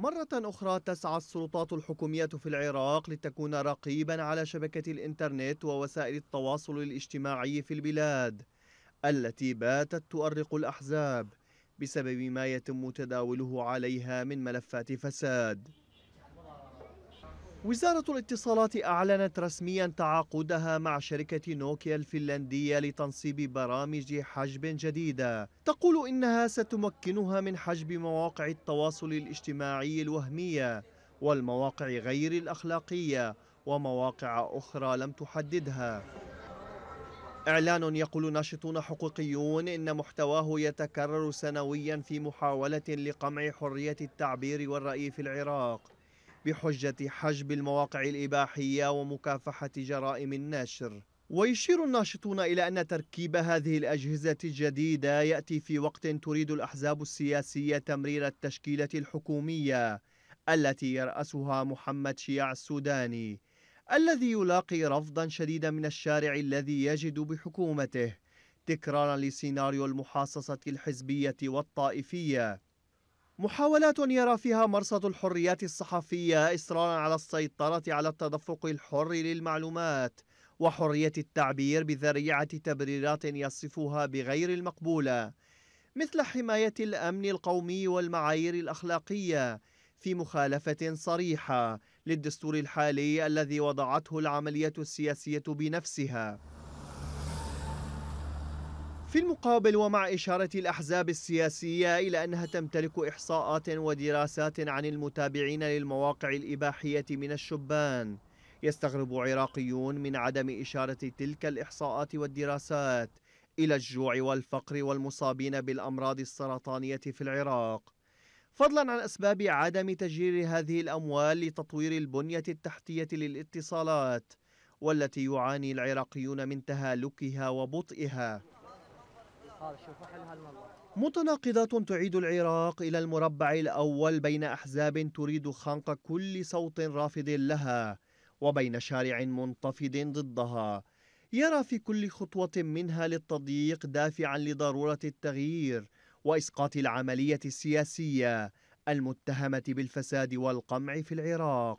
مرة أخرى تسعى السلطات الحكومية في العراق لتكون رقيبا على شبكة الإنترنت ووسائل التواصل الاجتماعي في البلاد التي باتت تؤرق الأحزاب بسبب ما يتم تداوله عليها من ملفات فساد. وزارة الاتصالات أعلنت رسميا تعاقدها مع شركة نوكيا الفنلندية لتنصيب برامج حجب جديدة. تقول إنها ستمكنها من حجب مواقع التواصل الاجتماعي الوهمية والمواقع غير الأخلاقية ومواقع أخرى لم تحددها. إعلان يقول ناشطون حقوقيون إن محتواه يتكرر سنويا في محاولة لقمع حرية التعبير والرأي في العراق. بحجة حجب المواقع الإباحية ومكافحة جرائم النشر. ويشير الناشطون إلى أن تركيب هذه الأجهزة الجديدة يأتي في وقت تريد الأحزاب السياسية تمرير التشكيلة الحكومية التي يرأسها محمد شيع السوداني الذي يلاقي رفضا شديدا من الشارع الذي يجد بحكومته تكرارا لسيناريو المحاصصة الحزبية والطائفية. محاولات يرى فيها مرصد الحريات الصحفية إصرارا على السيطرة على التدفق الحر للمعلومات وحرية التعبير بذريعة تبريرات يصفها بغير المقبولة مثل حماية الأمن القومي والمعايير الأخلاقية في مخالفة صريحة للدستور الحالي الذي وضعته العملية السياسية بنفسها. في المقابل ومع إشارة الأحزاب السياسية إلى أنها تمتلك إحصاءات ودراسات عن المتابعين للمواقع الإباحية من الشبان. يستغرب عراقيون من عدم إشارة تلك الإحصاءات والدراسات إلى الجوع والفقر والمصابين بالأمراض السرطانية في العراق. فضلا عن أسباب عدم تجرير هذه الأموال لتطوير البنية التحتية للاتصالات والتي يعاني العراقيون من تهالكها وبطئها. متناقضات تعيد العراق إلى المربع الأول بين أحزاب تريد خنق كل صوت رافض لها وبين شارع منتفض ضدها. يرى في كل خطوة منها للتضييق دافعا لضرورة التغيير وإسقاط العملية السياسية المتهمة بالفساد والقمع في العراق.